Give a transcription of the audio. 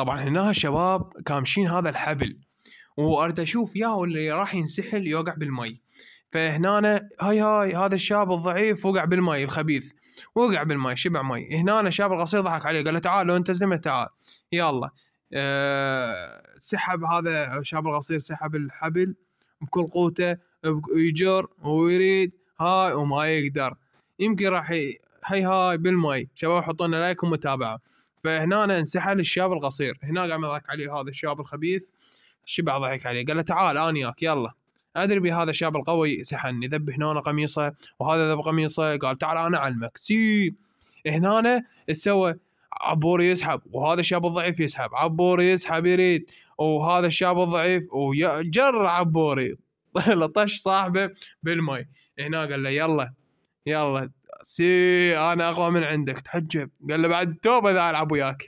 طبعا هنا الشباب كامشين هذا الحبل وأريد أشوف يا اللي راح ينسحل يوقع بالمي. فهنا هاي هاي هذا الشاب الضعيف وقع بالمي الخبيث وقع بالمي شبع مي. هنا الشاب القصير ضحك عليه قال له تعال لو انت زلمة تعال. يلا. أه سحب هذا الشاب القصير سحب الحبل بكل قوته يجر ويريد هاي وما يقدر. يمكن راح هاي هاي بالمي. شباب حطوا لنا لايك ومتابعة. فهنا انسحل الشاب القصير. هنا قام يضحك عليه هذا الشاب الخبيث. شبع ضحك عليه قال له تعال أنا وياك يلا. أدري بهذا الشاب القوي سحني ذب هنا قميصه وهذا ذب قميصه. قال تعال أنا أعلمك. سي. هنا سوى عبور يسحب وهذا الشاب الضعيف يسحب عبور يسحب يريد وهذا الشاب الضعيف وجر عبوري. لطش صاحبه بالمي هنا قال له يلا يلا. سي أنا أقوى من عندك تحجب. قال له بعد توبه إذا ألعب وياك.